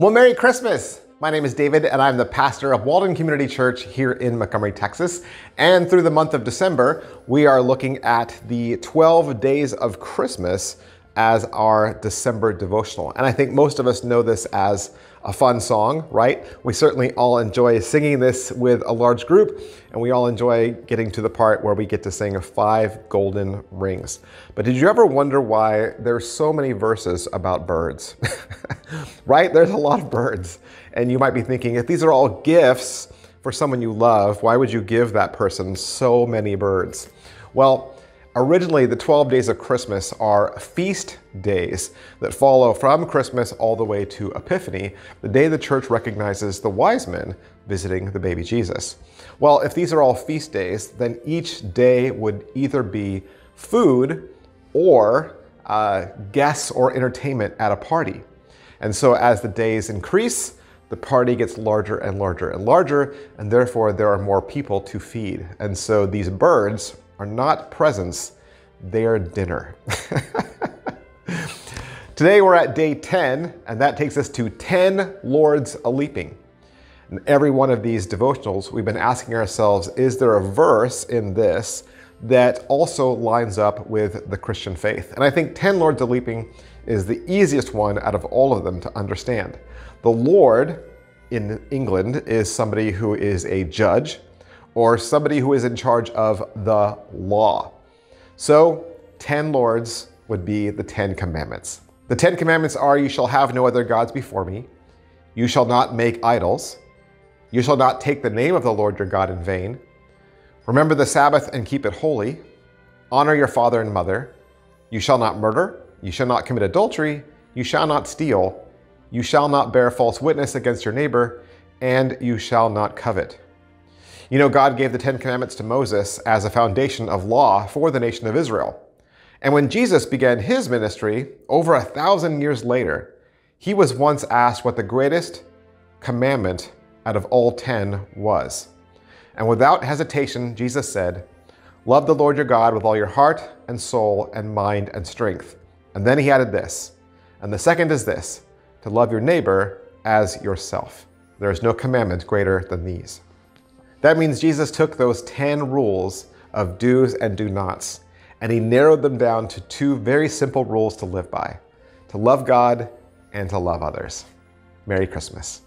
Well, Merry Christmas! My name is David, and I'm the pastor of Walden Community Church here in Montgomery, Texas. And through the month of December, we are looking at the 12 days of Christmas as our December devotional. And I think most of us know this as a fun song, right? We certainly all enjoy singing this with a large group, and we all enjoy getting to the part where we get to sing five golden rings. But did you ever wonder why there's so many verses about birds? right? There's a lot of birds. And you might be thinking, if these are all gifts for someone you love, why would you give that person so many birds? Well, Originally, the 12 days of Christmas are feast days that follow from Christmas all the way to Epiphany, the day the church recognizes the wise men visiting the baby Jesus. Well, if these are all feast days, then each day would either be food or uh, guests or entertainment at a party. And so as the days increase, the party gets larger and larger and larger, and therefore there are more people to feed. And so these birds are not presents, they are dinner. Today we're at day 10, and that takes us to 10 Lords a Leaping. In every one of these devotionals, we've been asking ourselves, is there a verse in this that also lines up with the Christian faith? And I think 10 Lords a Leaping is the easiest one out of all of them to understand. The Lord in England is somebody who is a judge, or somebody who is in charge of the law. So, 10 lords would be the 10 commandments. The 10 commandments are You shall have no other gods before me, you shall not make idols, you shall not take the name of the Lord your God in vain, remember the Sabbath and keep it holy, honor your father and mother, you shall not murder, you shall not commit adultery, you shall not steal, you shall not bear false witness against your neighbor, and you shall not covet. You know, God gave the Ten Commandments to Moses as a foundation of law for the nation of Israel. And when Jesus began his ministry over a thousand years later, he was once asked what the greatest commandment out of all ten was. And without hesitation, Jesus said, Love the Lord your God with all your heart and soul and mind and strength. And then he added this, and the second is this to love your neighbor as yourself. There is no commandment greater than these. That means Jesus took those 10 rules of do's and do nots and he narrowed them down to two very simple rules to live by to love God and to love others. Merry Christmas.